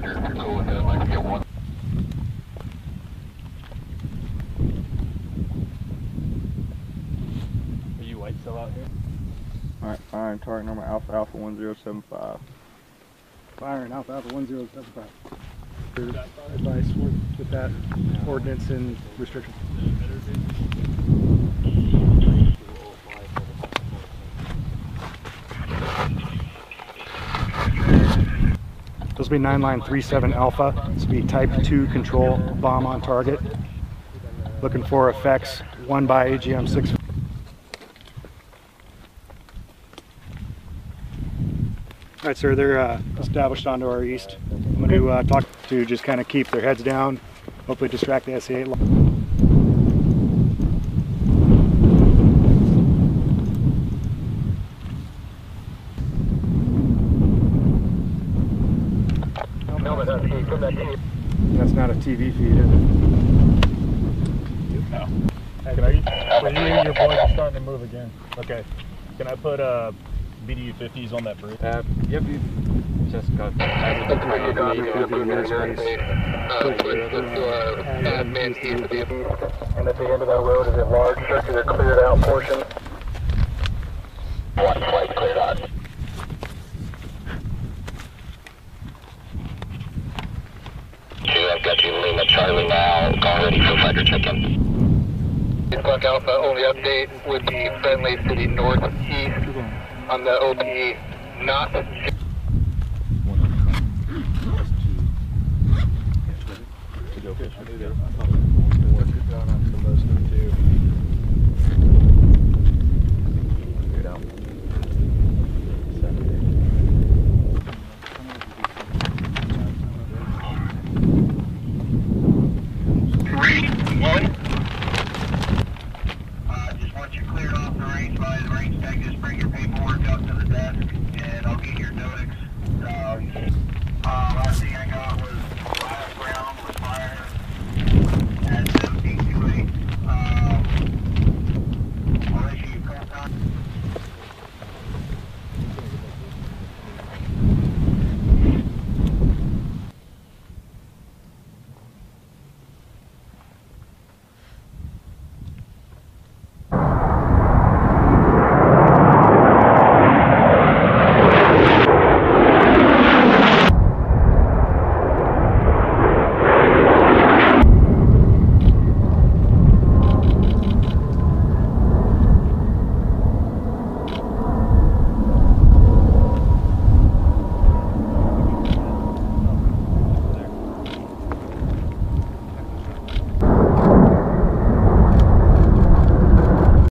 so it one. Are you white still out here? Alright, firing target number Alpha Alpha 1075. Firing Alpha Alpha 1075. Your advice with that ordnance and restriction. Be 9 line 37 Alpha. This will be type 2 control bomb on target. Looking for effects 1 by AGM 6. All right, sir, they're uh, established onto our east. I'm going to uh, talk to just kind of keep their heads down, hopefully distract the SA-8. That's not a TV feed, is it? No. Can I, for you, your boys are starting to move again. Okay. Can I put uh, BDU 50s on that bridge? Uh, yep, you just got. I That's where you got it. Moving in airspace. Switch with, admin east. And at the end of that road is a large circular cleared out portion. One flight cleared out. Two, I've got you Lima Charlie now, call ready for fighter check-in. Clock Alpha, only update would be friendly City the northeast on the OP, not